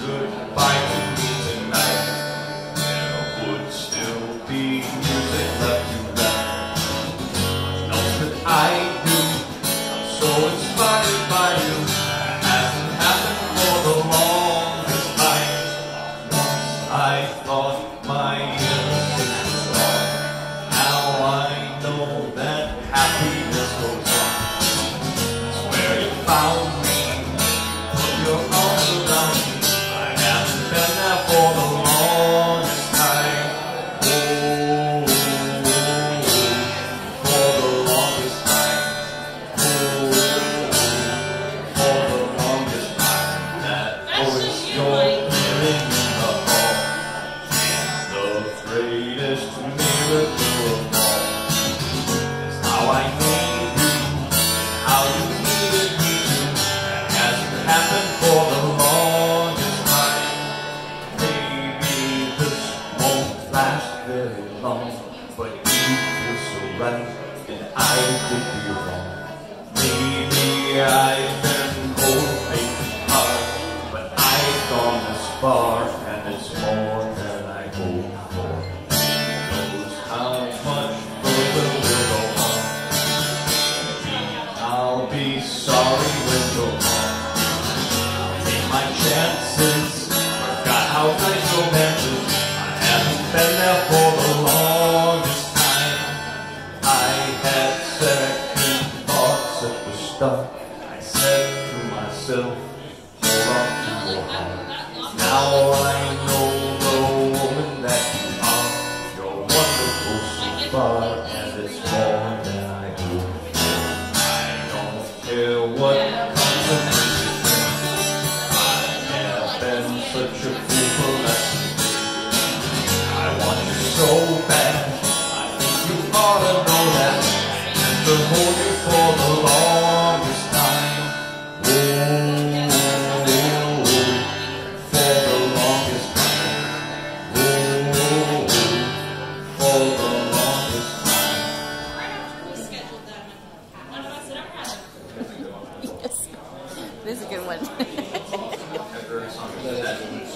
goodbye to me tonight, there would still be music left to write. I do. So inspired by you. Hasn't happened for the longest time. I thought my greatest miracle of all is how I need you, how you needed me. That hasn't happened for the longest time. Maybe this won't last very long, but you feel so right, and I could be wrong. Maybe I've been hoping hard, but I've gone this far, and it's more than sorry when you're. Take my chances. Forgot how nice romance is. I haven't been there for the longest time. I had second thoughts at the start. I said to myself, hold on to your heart. Now I know such a fool for lessons. I want you so bad. I think you ought to know that. And to hold you for the longest time. Oh, for the longest time. Oh, for the longest time. Right after we scheduled them, none of us had ever had. Yes. This is a good one. that